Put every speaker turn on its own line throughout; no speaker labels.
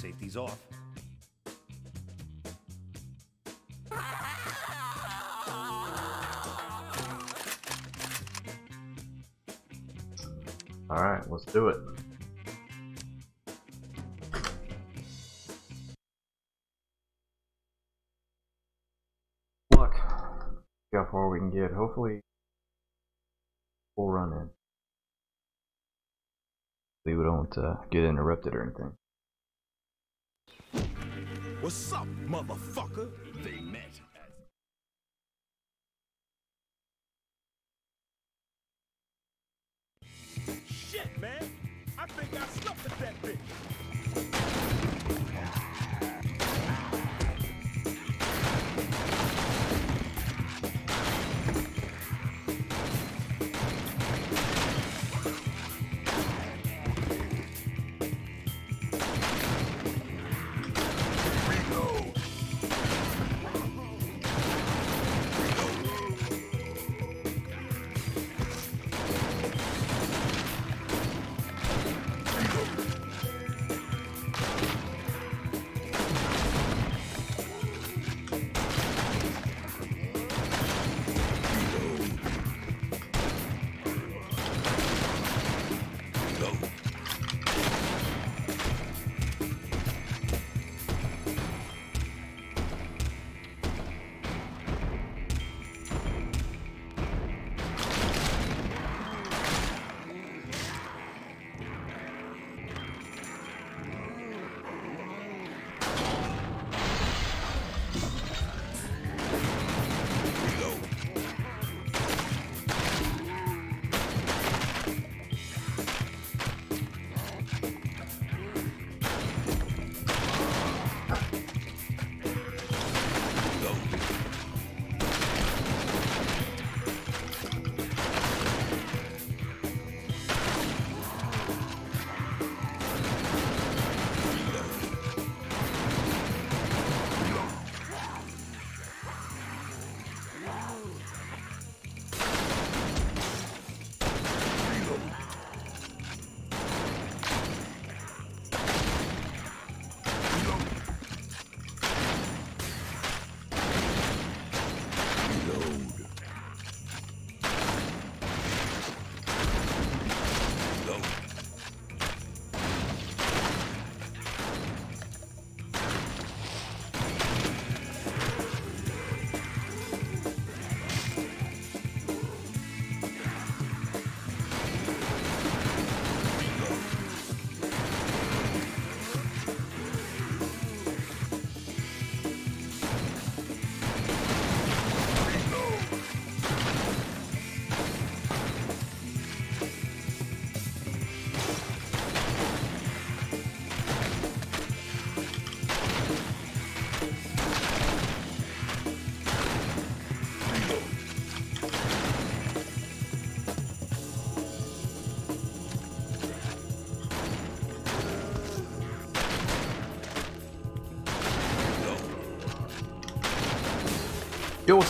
Safety's off.
Alright, let's do it. Look, see how far we can get. Hopefully, we'll run in. We don't uh, get interrupted or anything.
What's up, motherfucker?
They met.
Shit, man. I think I slept at that bitch.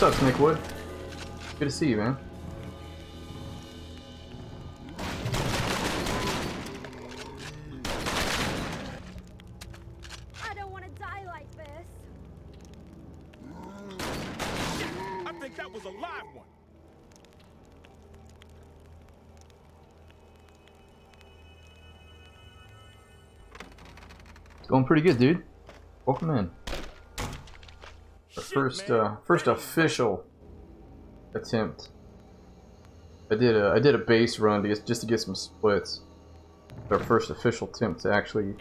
What's up, Snakewood? Good to see you, man.
I don't want to die like this.
I think that was a live one.
It's going pretty good, dude. Welcome in. First, uh, first official attempt. I did a, I did a base run to get, just to get some splits. Our first official attempt to actually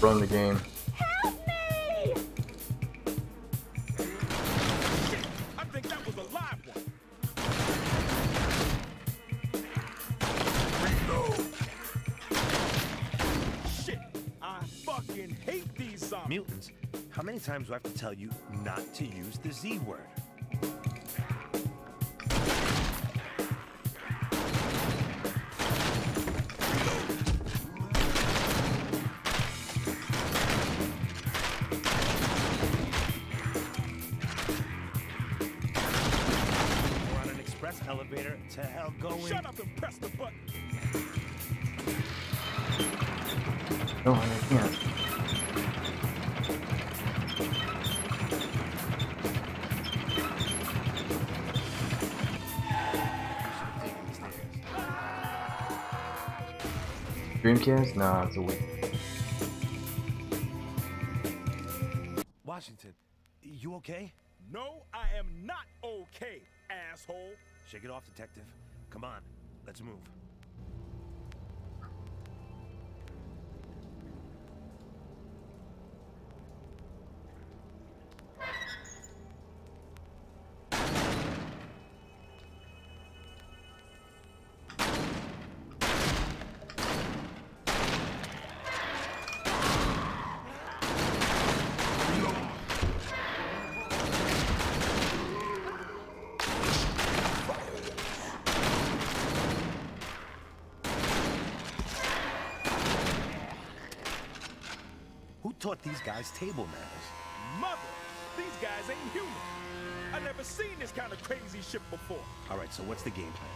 run the game.
Times do I have to tell you not to use the Z word? We're on an express elevator to hell going.
Shut up and press the button.
No, I can't. Dreamcast? Nah, it's a Wii.
Washington, you okay?
No, I am not okay, asshole.
Shake it off, detective. Come on, let's move. Taught these guys table manners?
Mother, these guys ain't human. I never seen this kind of crazy shit before.
All right, so what's the game plan?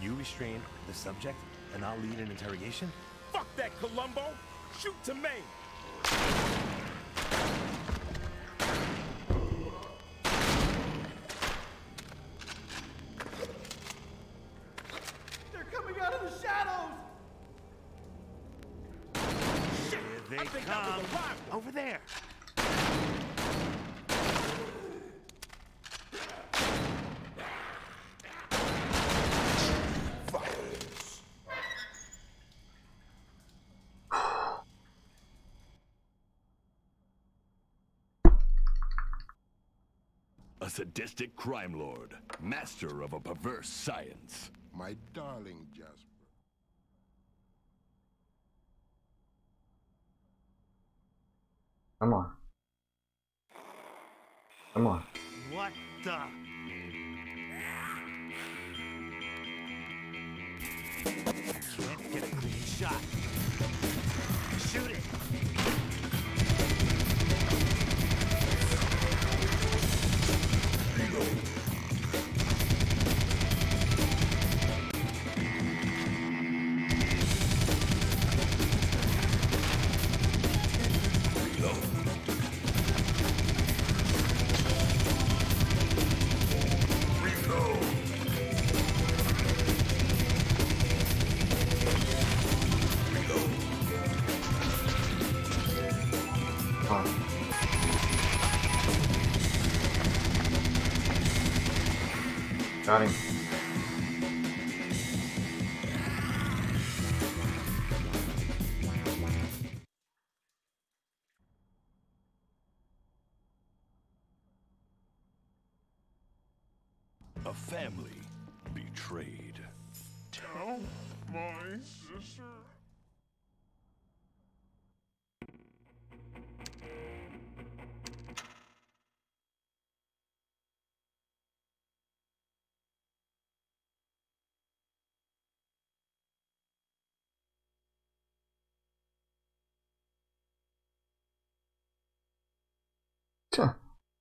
You restrain the subject, and I'll lead an interrogation?
Fuck that, Columbo. Shoot to Maine. Rival.
Over there.
A sadistic crime lord, master of a perverse science.
My darling Jasper.
Come on. Come on.
What the? Can't get a clean shot.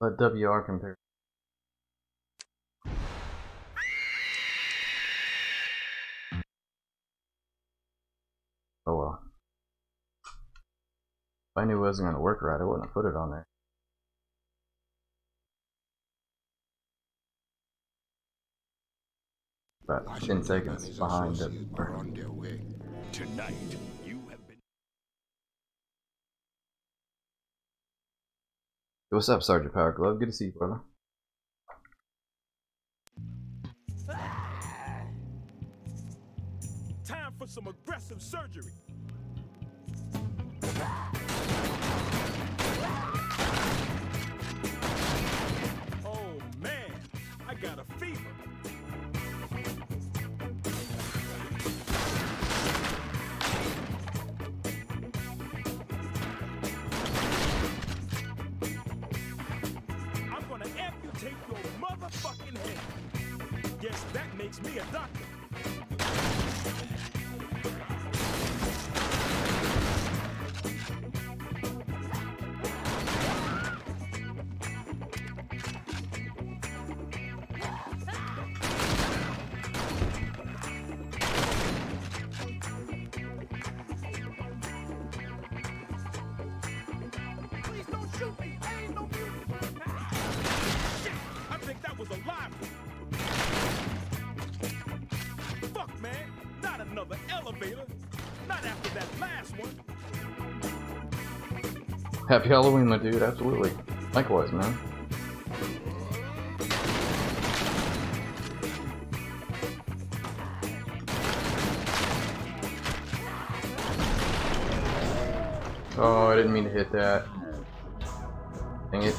Let WR compare. Oh well. If I knew it wasn't gonna work right, I wouldn't have put it on there. About 10
Washington
seconds behind the.
way.
Tonight,
What's up, Sergeant Power Glove? Good to see you, brother.
Time for some aggressive surgery. That makes me a doctor.
Happy Halloween, my dude. Absolutely. Likewise, man. Oh, I didn't mean to hit that. Dang it.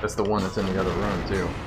That's the one that's in the other room, too.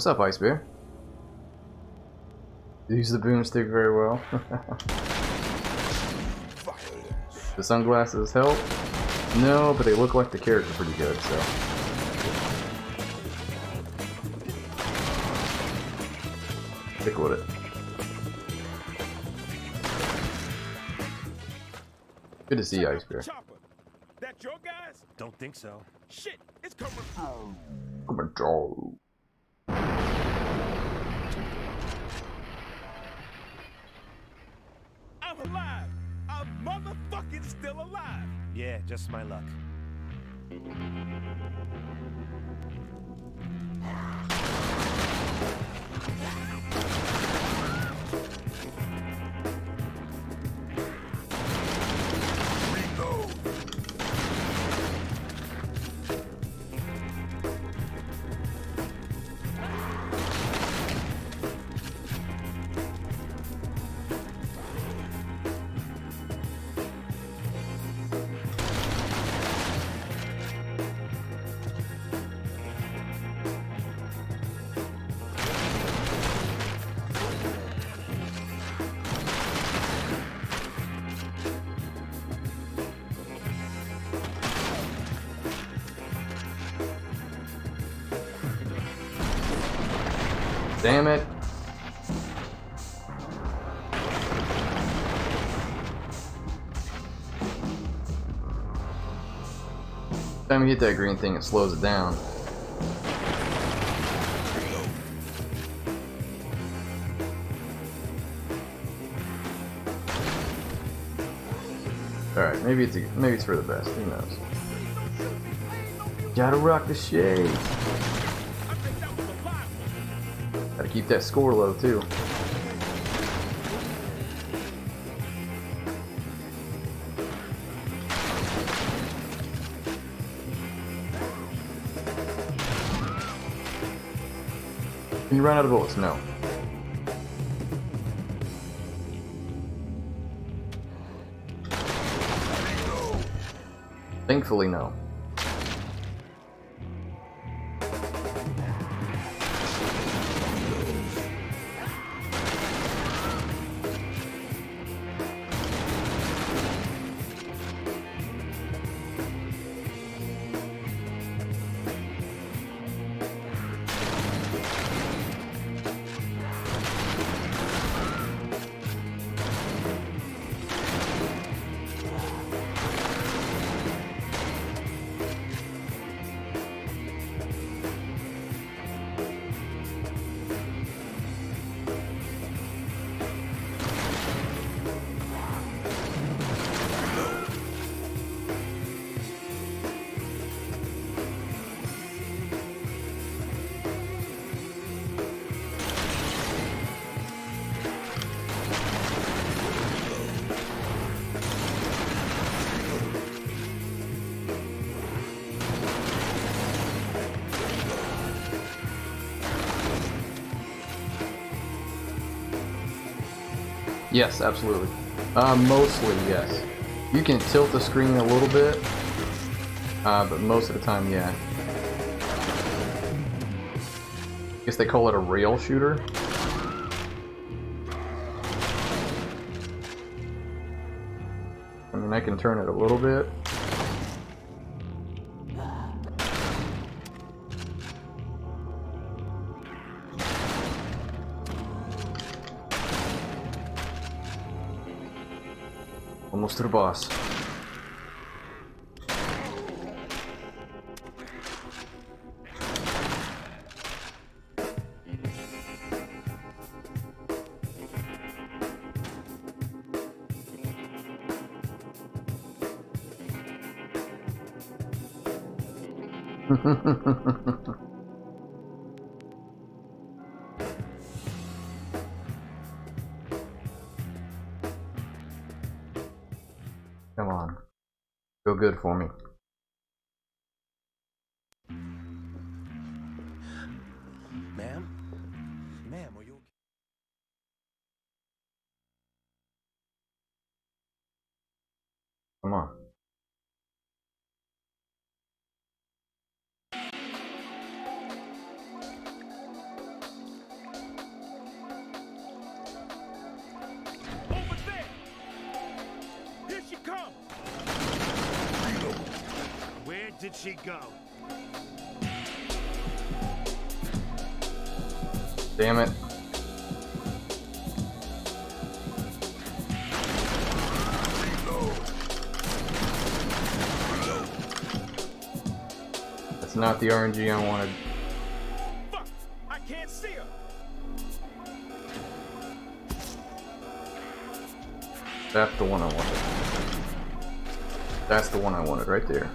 What's up, Ice Bear? Use the boomstick very well. the sunglasses help? No, but they look like the character pretty good, so. Stick with it. Good to see you, Ice Bear.
That your guys?
Don't think so.
Shit, it's coming from.
Come on,
alive. I'm motherfucking still alive.
Yeah, just my luck.
Damn it. Time you hit that green thing, it slows it down. Alright, maybe it's a, maybe it's for the best, who knows. Gotta rock the shades. Keep that score low too. Can you run out of bullets? No. Yes, absolutely. Uh, mostly, yes. You can tilt the screen a little bit, uh, but most of the time, yeah. I guess they call it a rail shooter. I mean, I can turn it a little bit. To the boss. Good for me.
Ma'am? Ma'am, are you okay?
Come on.
Did she go?
Damn it. That's not the RNG I wanted.
Fuck! I can't see her!
That's the one I wanted. That's the one I wanted right there.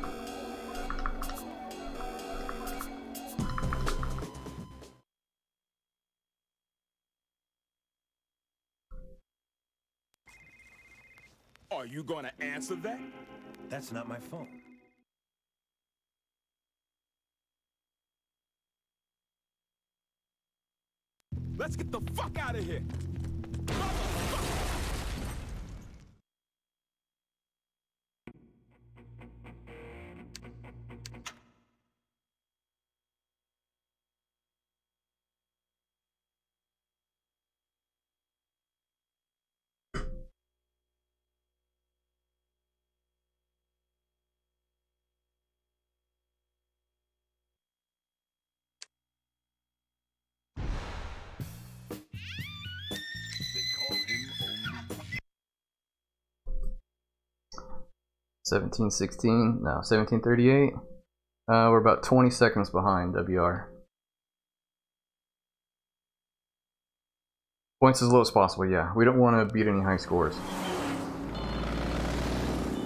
Answer that?
That's not my phone.
Let's get the fuck out of here!
1716, no, 1738. Uh, we're about 20 seconds behind WR. Points as low as possible, yeah. We don't want to beat any high scores.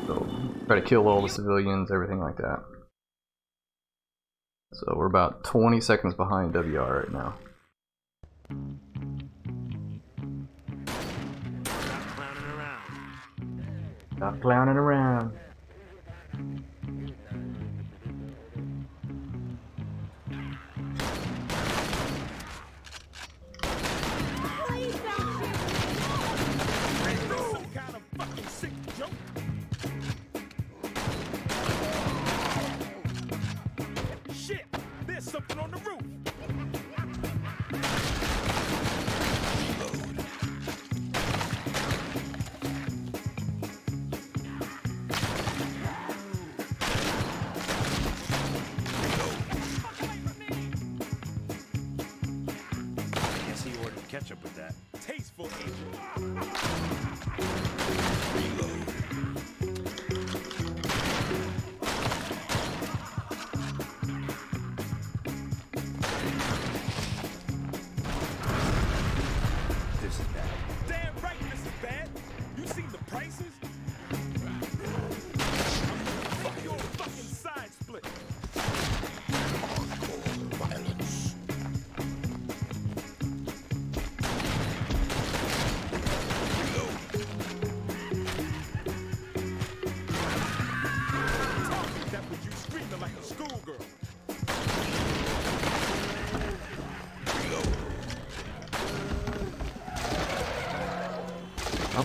So, try to kill all the civilians, everything like that. So, we're about 20 seconds behind WR right now.
Stop clowning around. On the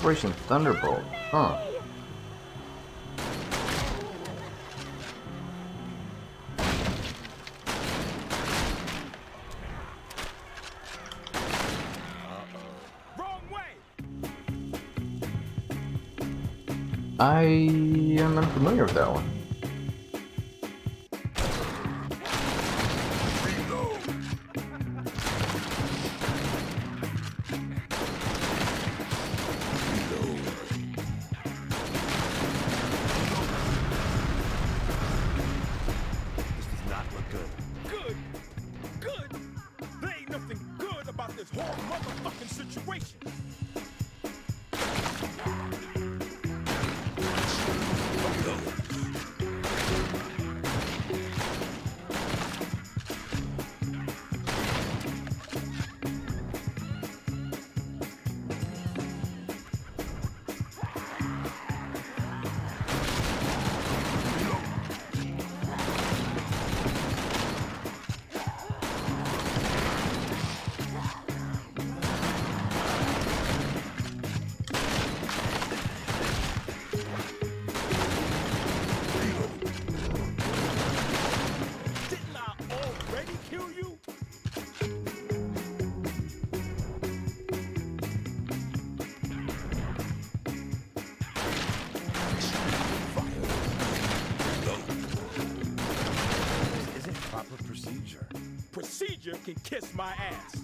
Operation Thunderbolt, huh? I am unfamiliar with that one.
Can kiss my ass.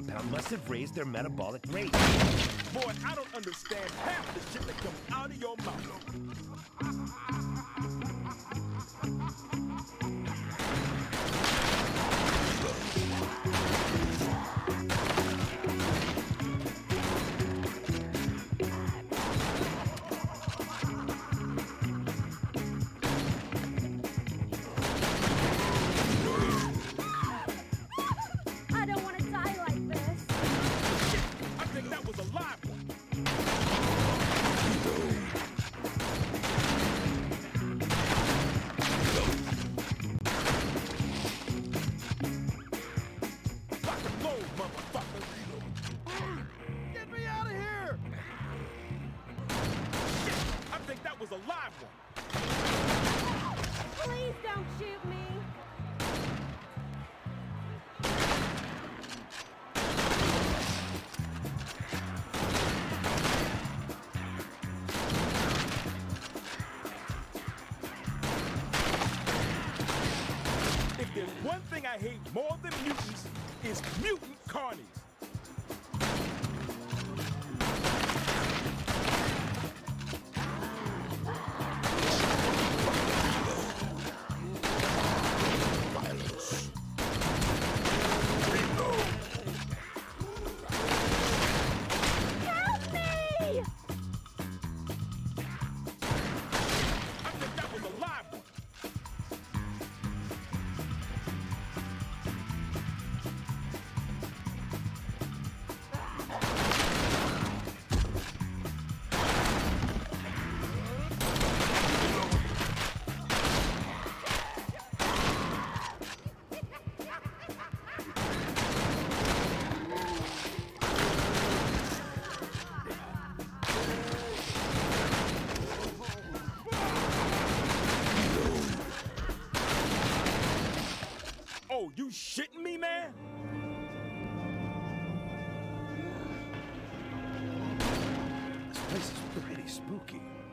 compound must have raised their metabolic rate.
Boy, I don't understand half the shit that comes think that was a live one.
Please don't shoot me.
If there's one thing I hate more than mutants, is mutant carnies.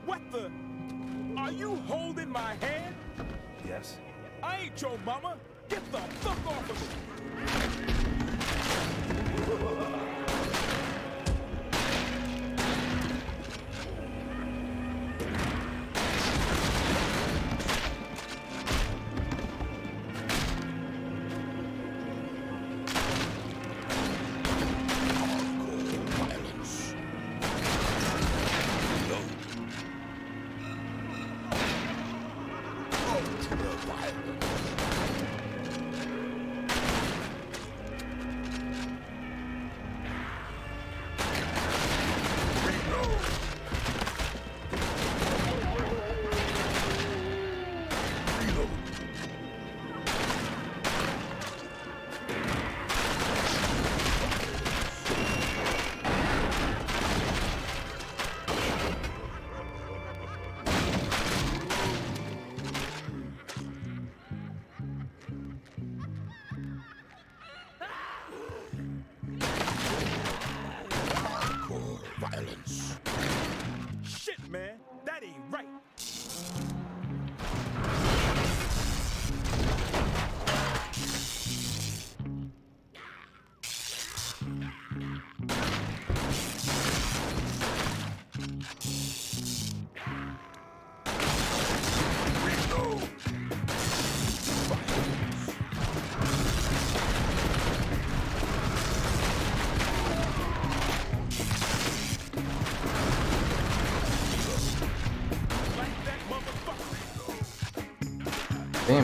What the? Are you holding my hand?
Yes.
I ain't your mama. Get the fuck off of me.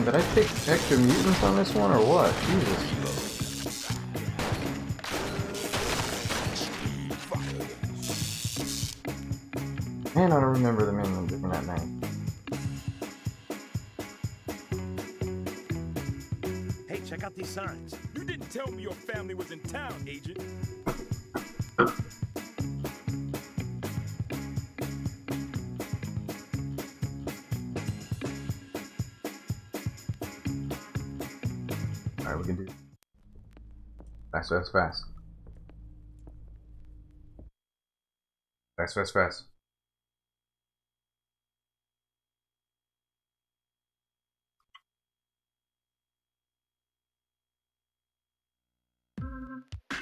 Did I take extra mutants on this one or what? Jesus. Man, I don't remember the minions in that name.
Hey, check out these signs.
You didn't tell me your family was in town,
fast, fast, fast. Fast, fast, fast.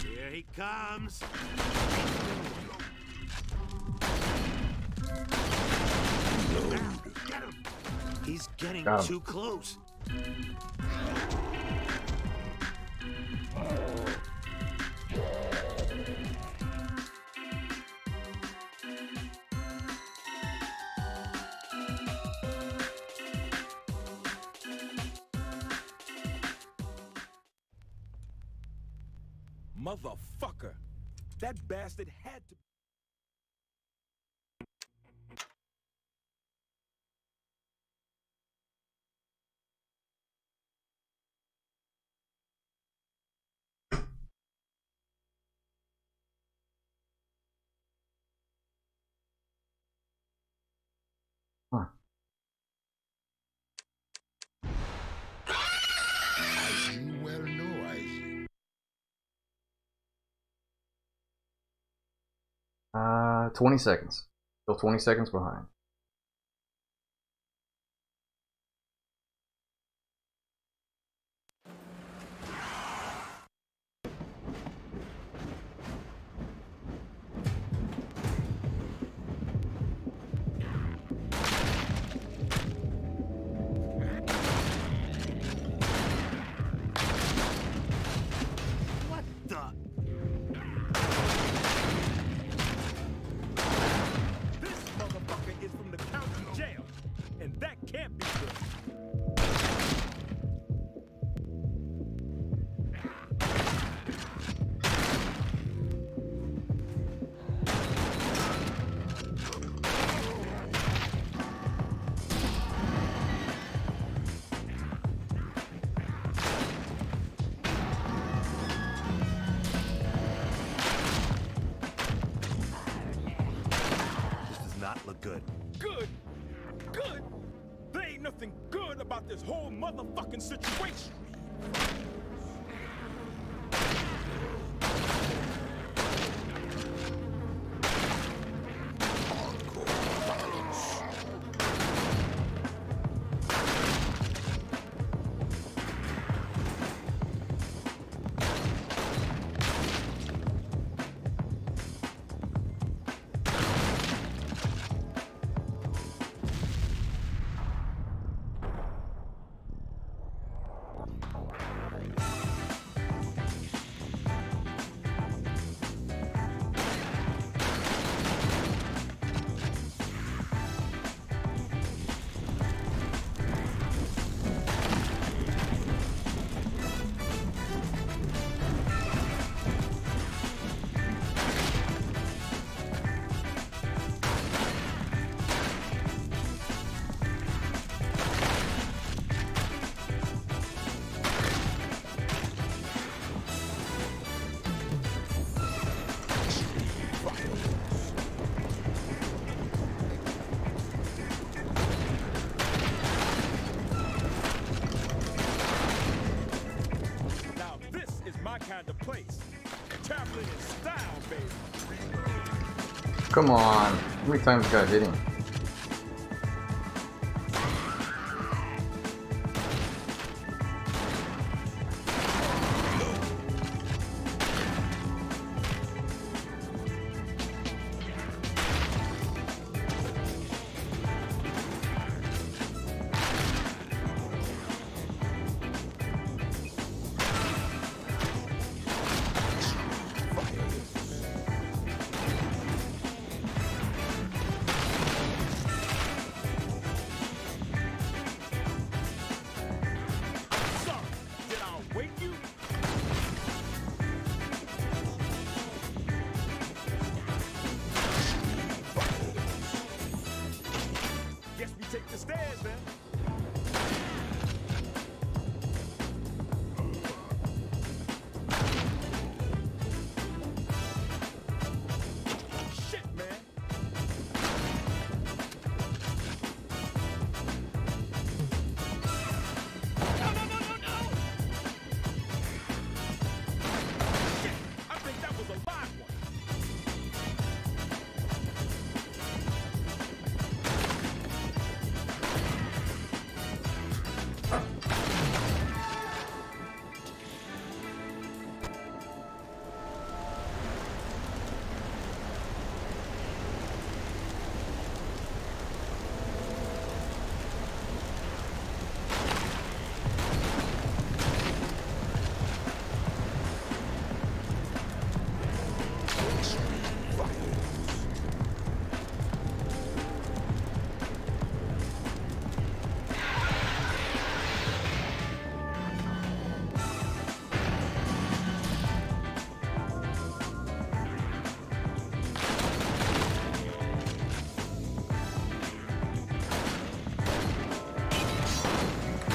Here he comes. Get him. He's getting
Got him.
too close.
Motherfucker. That bastard had to.
Huh. 20 seconds. Still 20 seconds behind.
Come on. How many times
did I hit?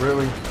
really.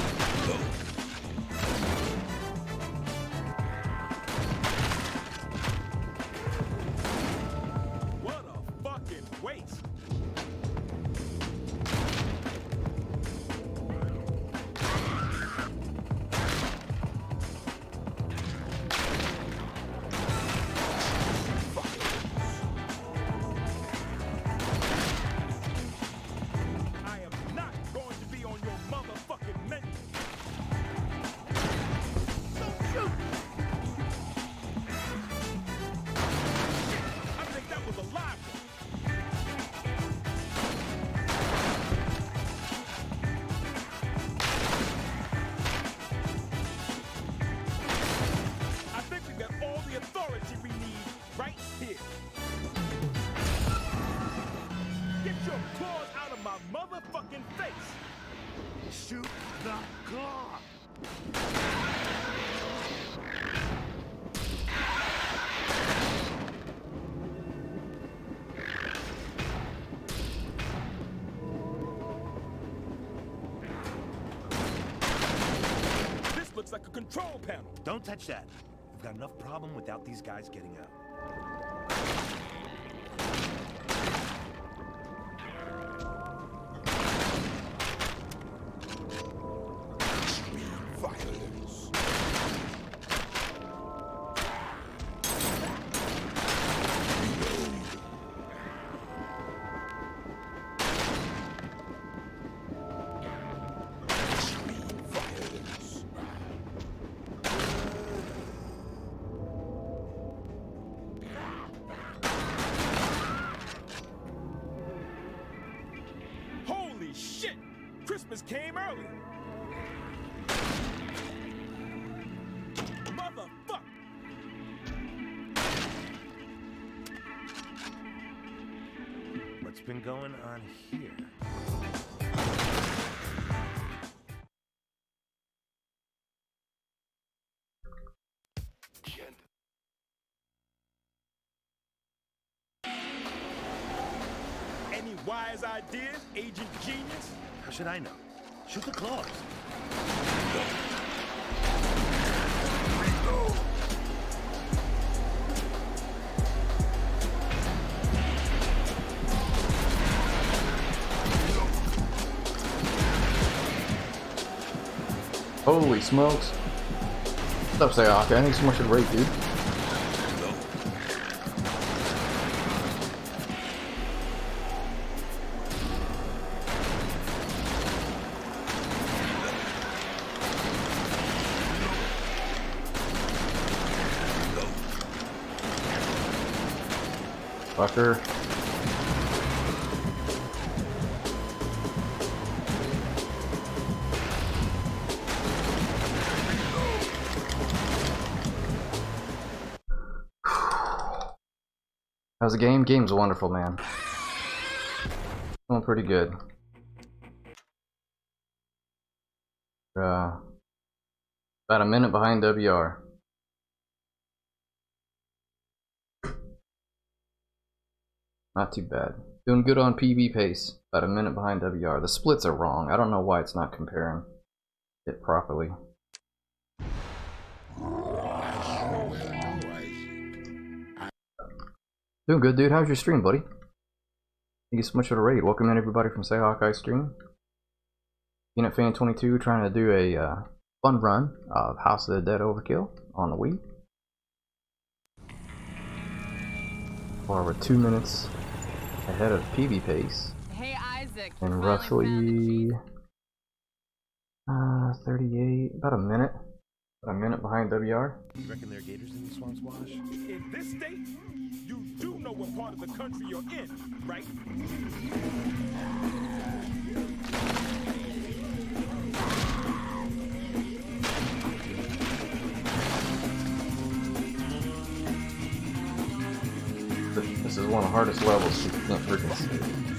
Control panel!
Don't touch that. We've got enough problem without these guys getting what's been going on here?
Any wise ideas, Agent Genius?
How should I know? Shoot the claws.
Holy smokes.
Stop saying "okay." I need someone should rate, dude. Fucker. How's the game? Game's wonderful, man. Going pretty good. Uh, about a minute behind WR. Not too bad. Doing good on PB pace. About a minute behind WR. The splits are wrong. I don't know why it's not comparing it properly. Doing good, dude. How's your stream, buddy? Thank you so much for the raid. Welcome in, everybody, from Say Hawkeye Stream. Peanut Fan 22 trying to do a uh, fun run of House of the Dead Overkill on the Wii. While we're two minutes ahead of PB pace
Hey Isaac.
and
finally found the
roughly uh, 38, about a minute, a minute behind WR.
You reckon there are gators in the swamp squash?
In this state, you do know what part of the country you're in, right?
This is one of the hardest levels you can't freaking see.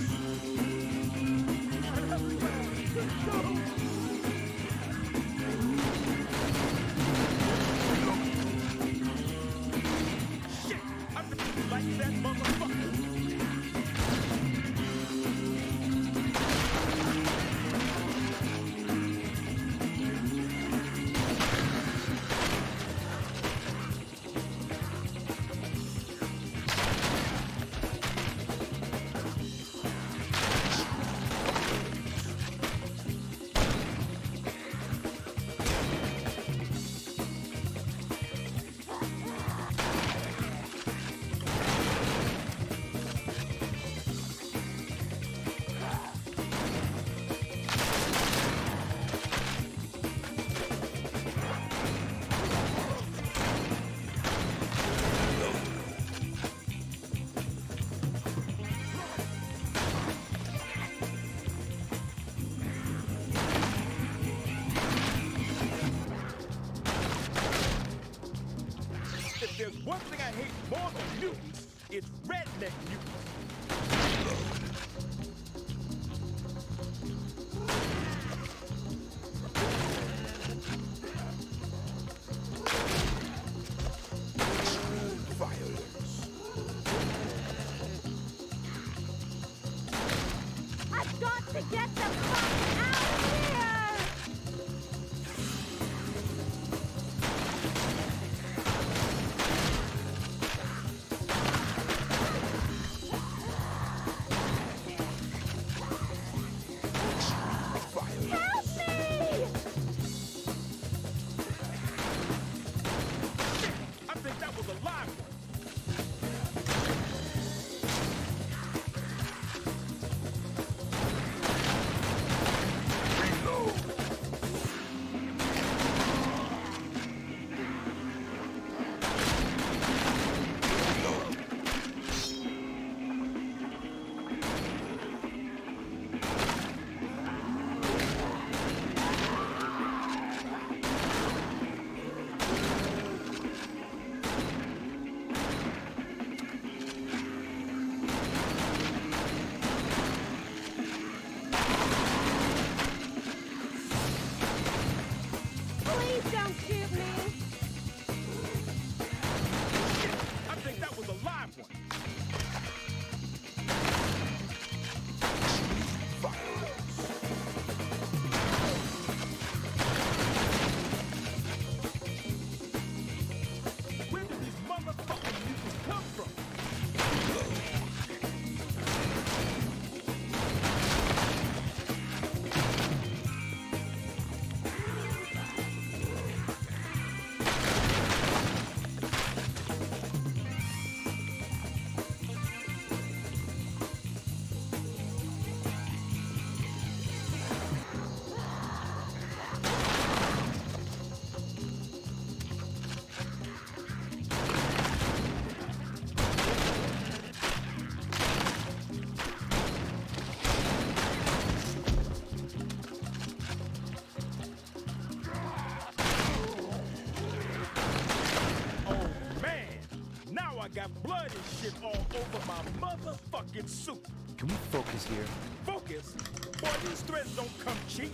Can we focus here?
Focus? Boy, these threats don't come cheap.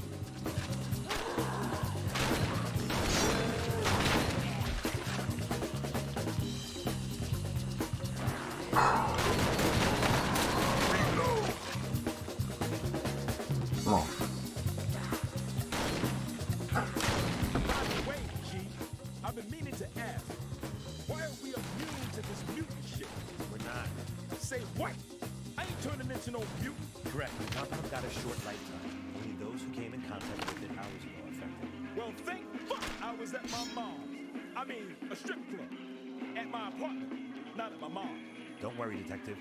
Sorry, Detective.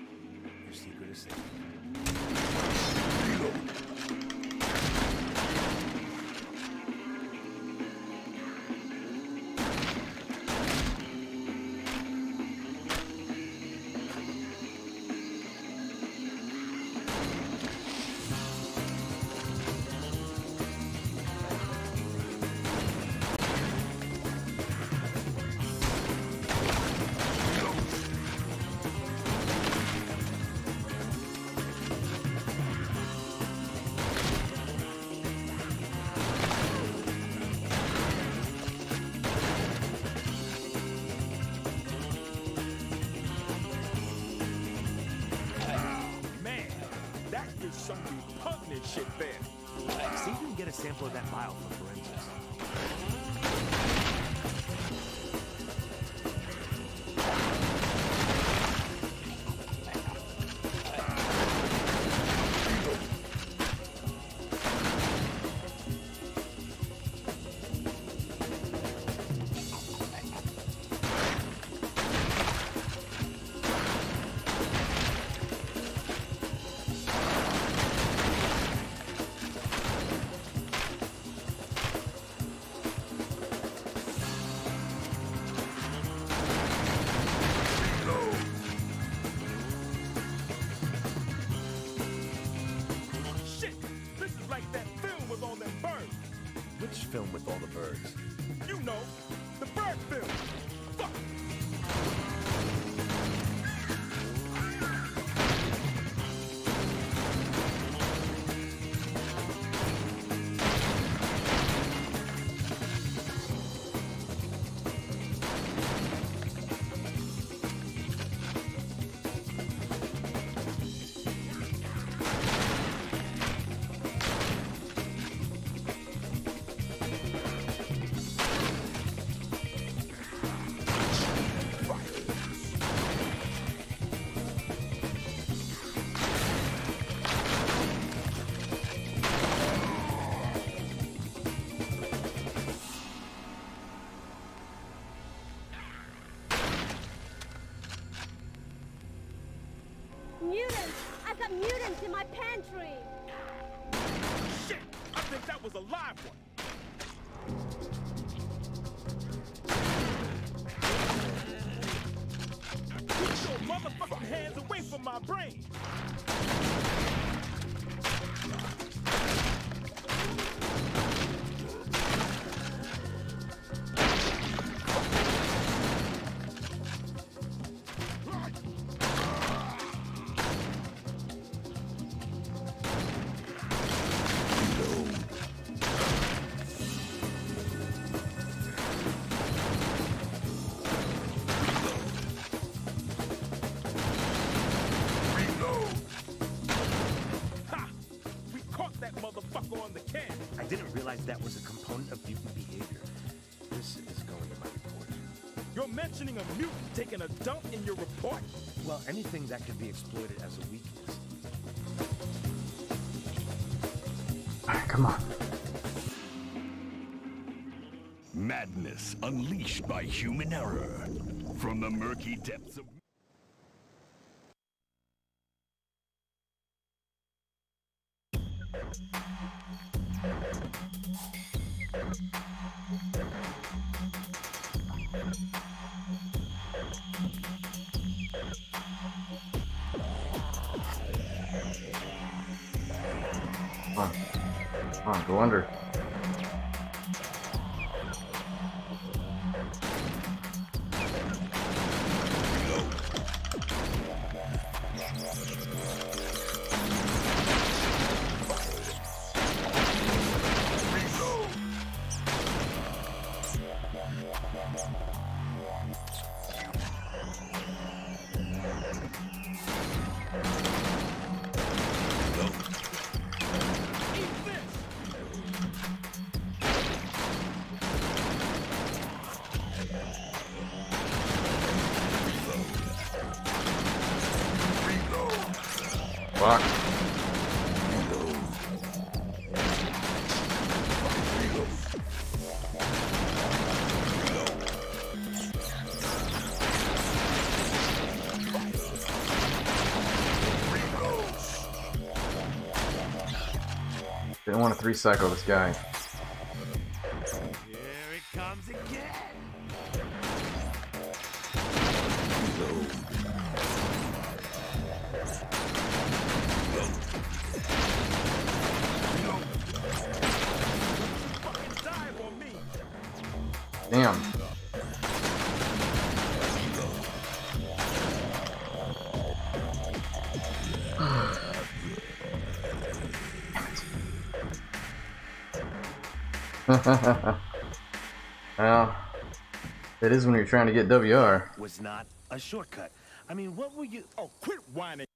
Your secret is safe. sample of that
file. like that was a live one. Put your motherfucking hands away from my brain!
don't in
your report?
Well, anything that can be exploited as a weakness.
Alright, come on.
Madness unleashed by human error. From the murky depths of...
Didn't want to three cycle this guy. Is when you're trying to get WR.
Was not a shortcut. I mean, what were you?
Oh, quit whining.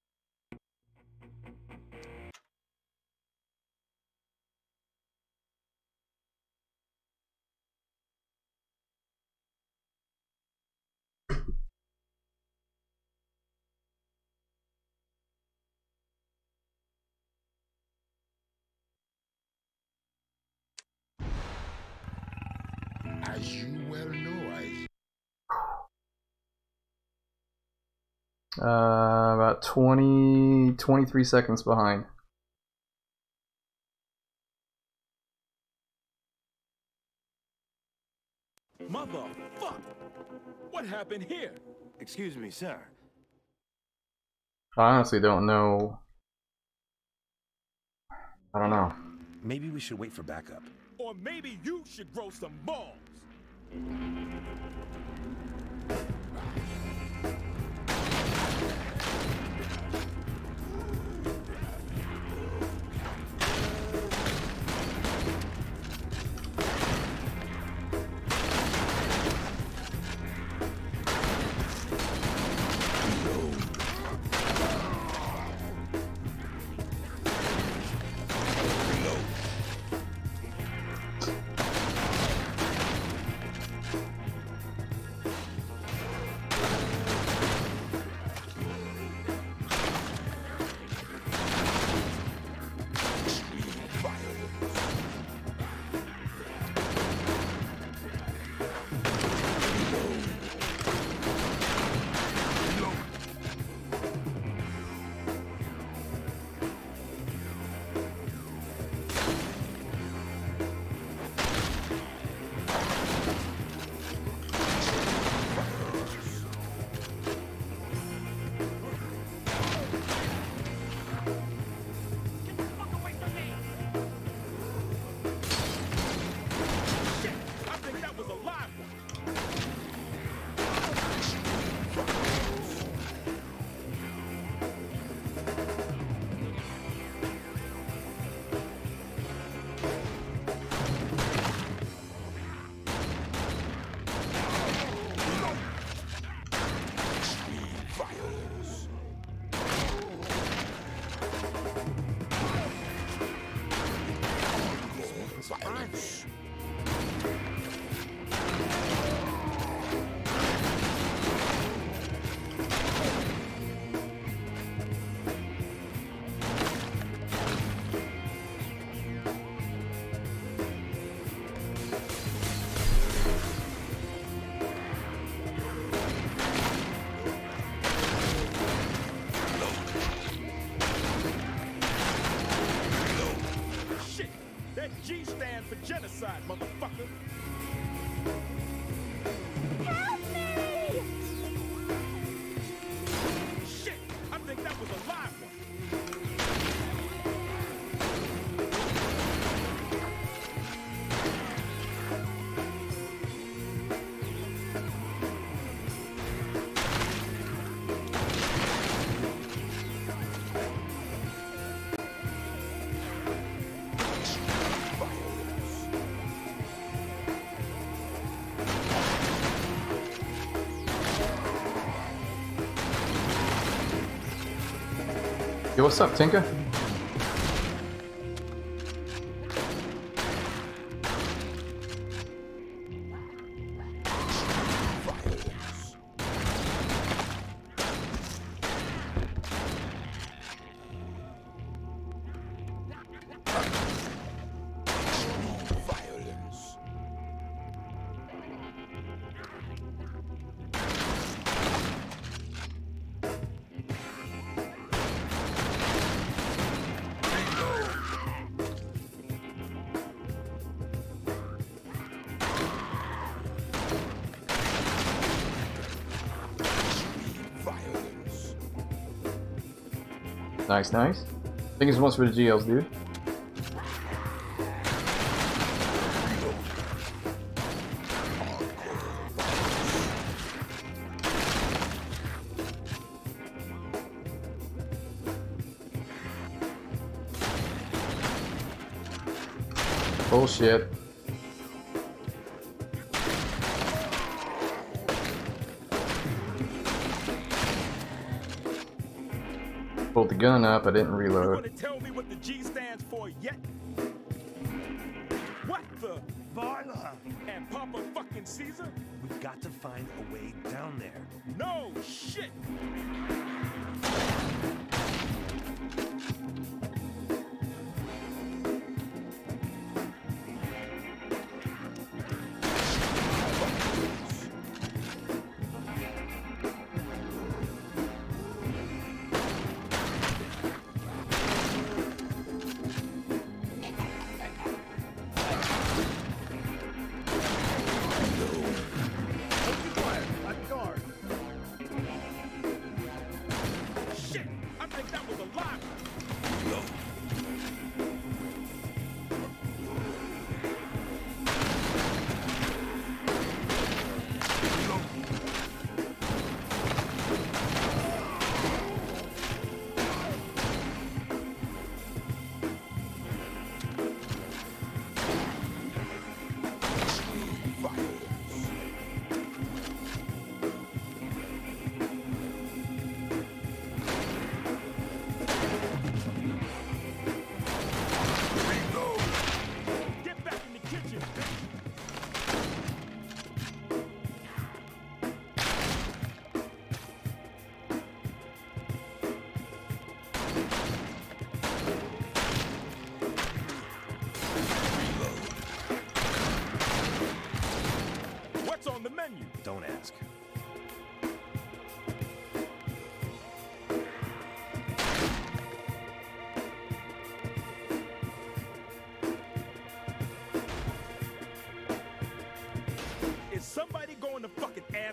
Uh, about 20, 23 seconds behind.
Motherfuck. What happened here?
Excuse me, sir.
I honestly don't know. I don't know.
Maybe we should wait for backup.
Or maybe you should grow some balls.
Yo, what's up, Tinka? Nice, nice. I think it's once for the GLs, dude. Bullshit. Gun up, I didn't
You
reload.
gonna tell me what the G stands for yet? What the?
Varla!
And Papa fucking Caesar?
We've got to find a way down there.
No shit! Shit!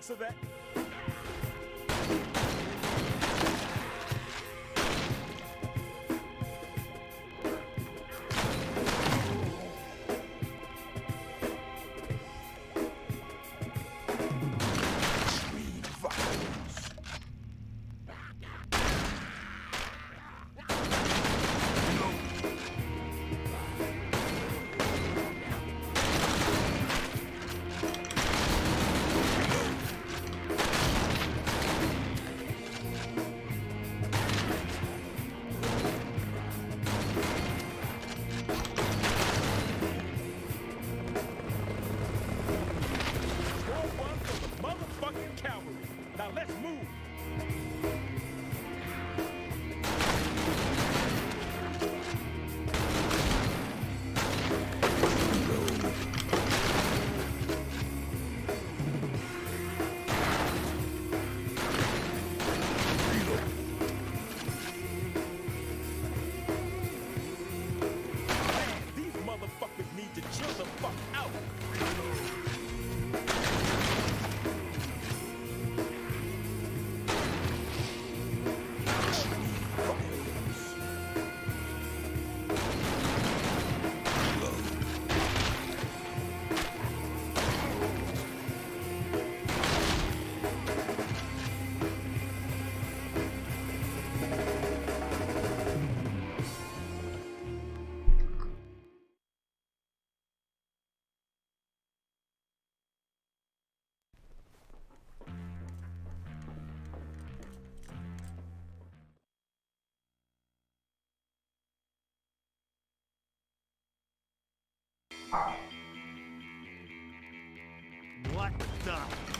Fucking What the?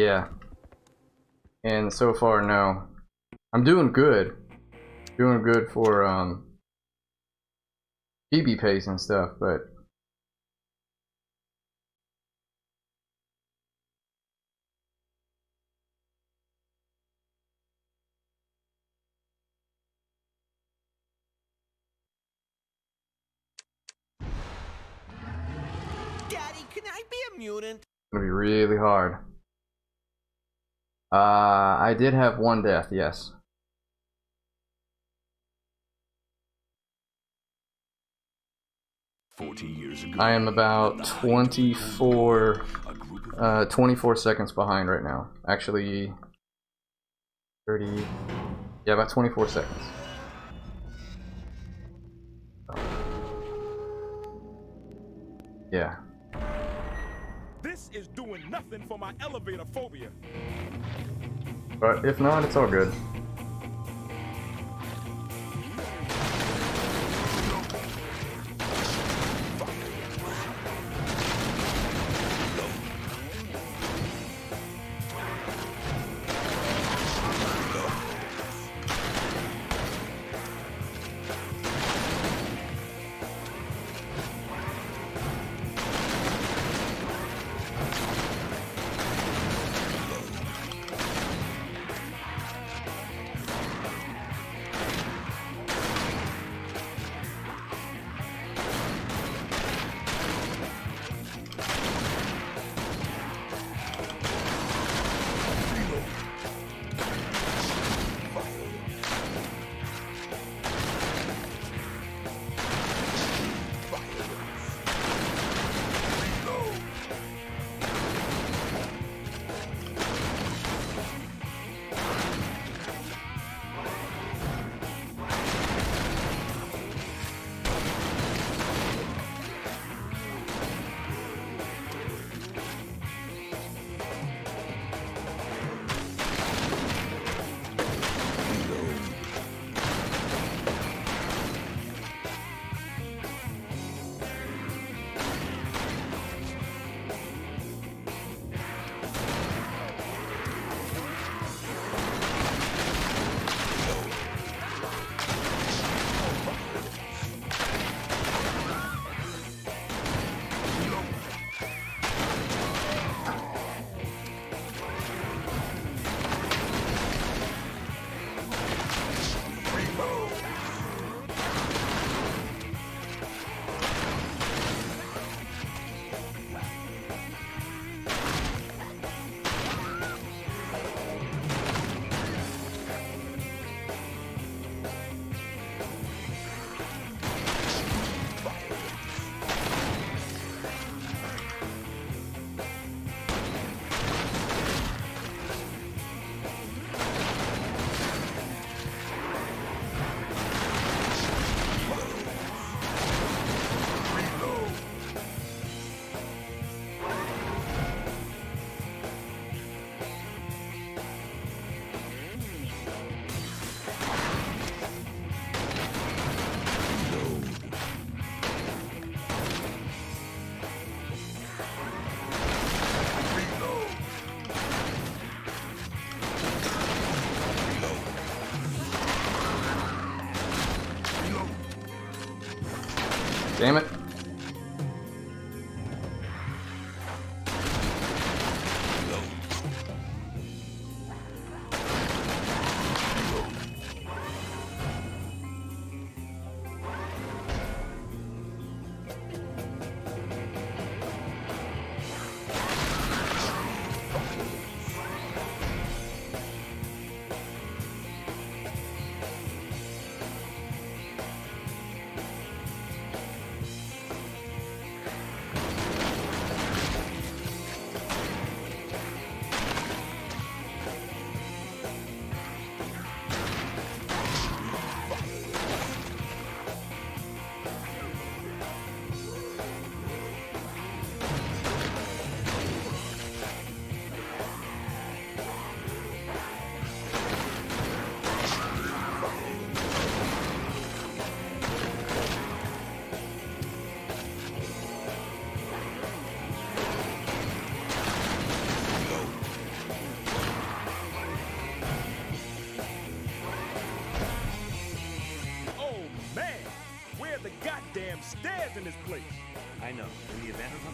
Yeah. And so far, no. I'm doing good. Doing good for um PB pace and stuff, but
Daddy, can I be a mutant?
it's gonna be really hard. Uh, I did have one death, yes.
Forty years ago.
I am about
on the height of
24,
a group of
uh, 24 seconds behind right now. Actually, 30, yeah, about 24 seconds. Yeah.
Is doing nothing for my elevator phobia.
But if not, it's all good.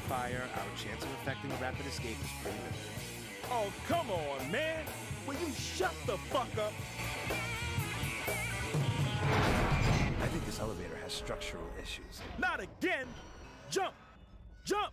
Fire, our chance of effecting a rapid escape is pretty limited.
Oh, come on, man. Will you shut the fuck up?
I think this elevator has structural issues.
Not again. Jump. Jump.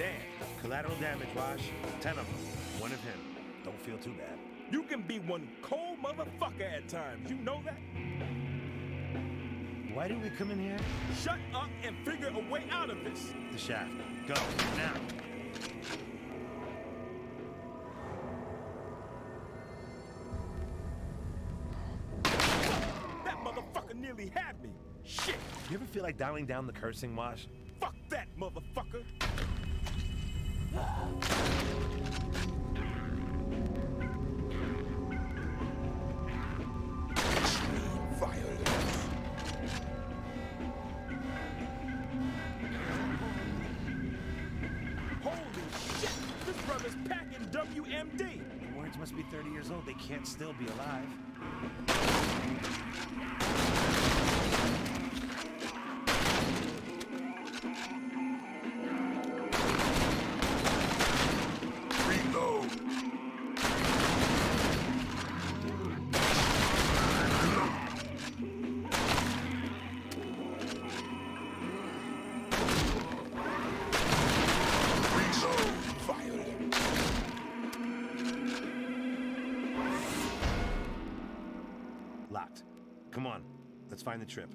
Damn. Collateral damage, Wash. Ten of them. One of him. Don't feel too bad.
You can be one cold motherfucker at times. You know that?
Why did we come in here?
Shut up and figure a way out of this.
The shaft. Go. Now.
That motherfucker nearly had me. Shit.
You ever feel like dialing down the cursing, Wash?
Fuck that motherfucker.
Must be 30 years old. They can't still be alive. Let's find the trip.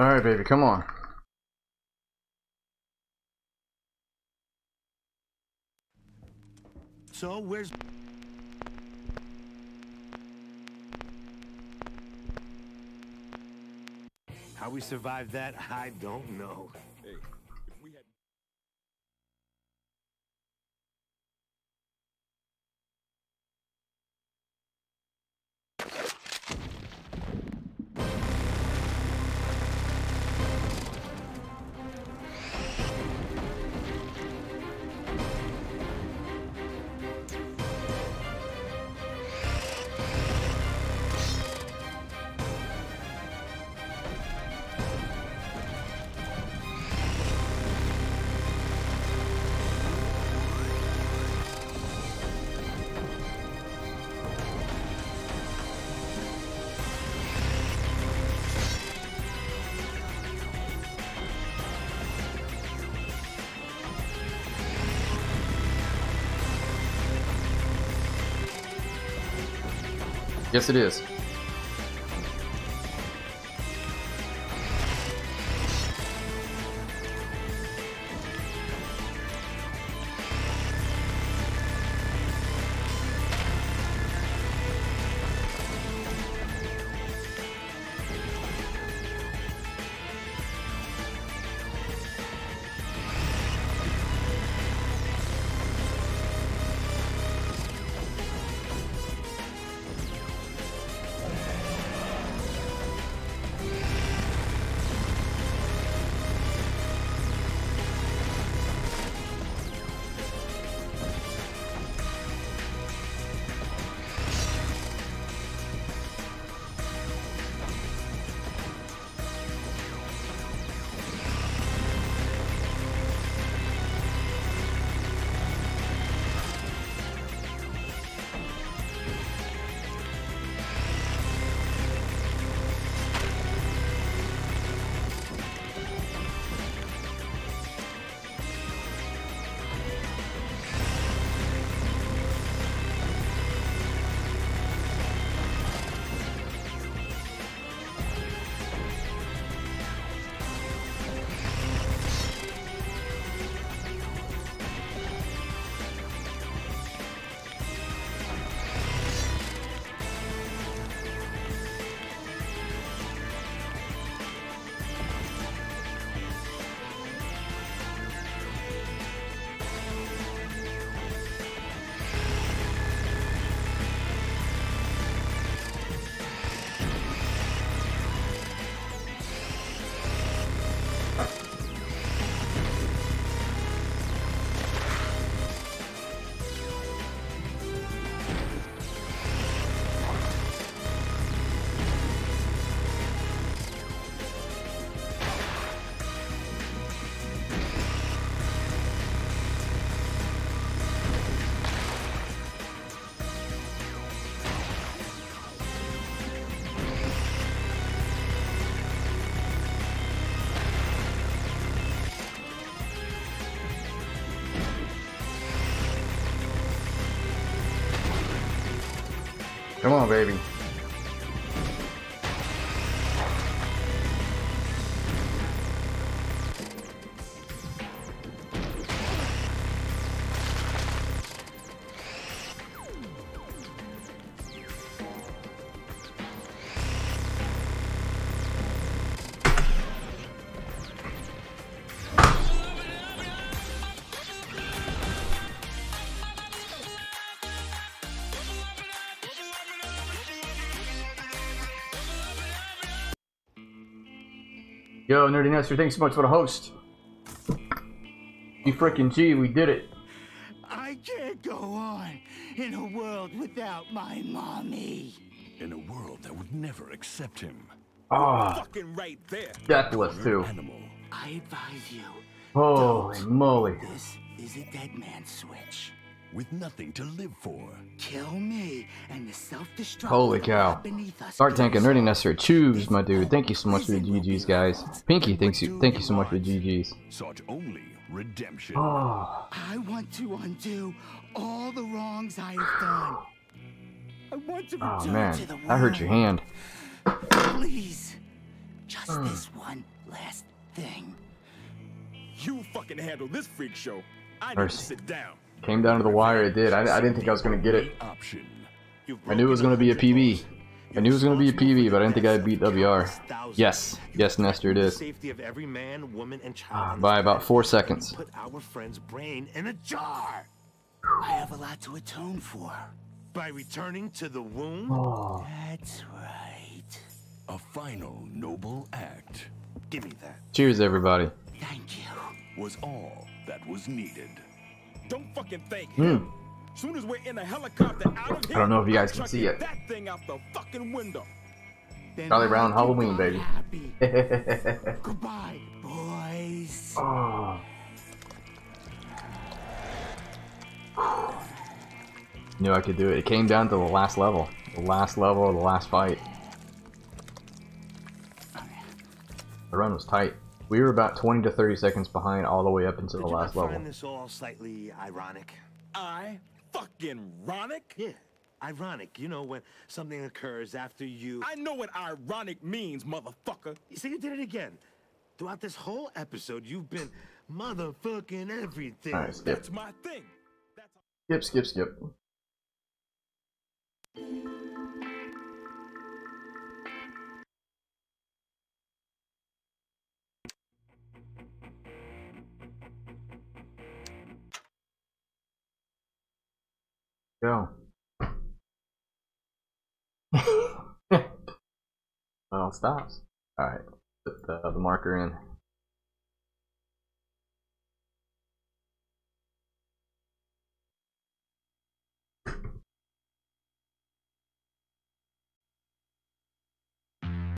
Alright, baby, come on.
So, where's... How we survived that, I don't know.
Yes, it is. Baby. Yo, Nerdy Nestor, thanks so much for the host. You freaking G, we did it.
I can't go on in a world without my mommy.
In a world that would never accept him.
Ah,
fucking right there.
deathless too.
Animal.
I advise you,
Holy moly.
this is a dead man's switch.
With nothing to live for.
Kill me, and the self-destruct
Holy cow.
lie beneath us
Dark Tank and
do
Nerdy
so.
Nestor, choose my dude. Thank you so much for the GGs, guys. Pinky, thanks you. Thank you so much for the GGs.
Sought only redemption.
Oh,
I want to undo all the wrongs I have done. I want to
oh man,
to the
that hurt your hand.
Please, just
Hmm.
this one last thing.
You fucking handle this freak show. I need to sit down.
Came down to the wire. It did. I, I didn't think I was gonna get it. I knew it was gonna be a
broken
PB. I knew it was gonna be a
Responsible
PB, but I didn't think I'd beat WR. Yes, yes, Nestor, it
The
is.
safety of every man, woman, and
Ah,
child. on
by
this
about
planet.
four seconds.
Put our friend's brain in a jar
I have a lot to atone for.
by returning to the womb.
Oh,
That's right.
A final noble act
Give me that.
cheers, everybody.
Thank you.
was all that was needed.
Don't fucking think
Hmm.
Soon as we're in a helicopter out of here,
I don't know if you guys can see it.
That thing out the fucking window.
Charlie Brown Halloween, baby. Oh.
Goodbye, boys.
Knew I could do it. It came down to the last level. The last level of the last fight. The run was tight. We were about 20 to 30 seconds behind all the way up until
Did
the
you
last
not
level.
find this all slightly ironic?
I fucking ironic?
Yeah, ironic. You know when something occurs after you.
I know what ironic means, motherfucker.
You see, you did it again. Throughout this whole episode, you've been motherfucking everything.
Alright, skip.
That's my thing. That's
Skip, skip, skip. Go. well, it stops. Alright, put the, the marker in.